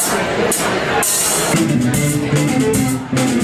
Thank you.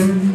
mm you.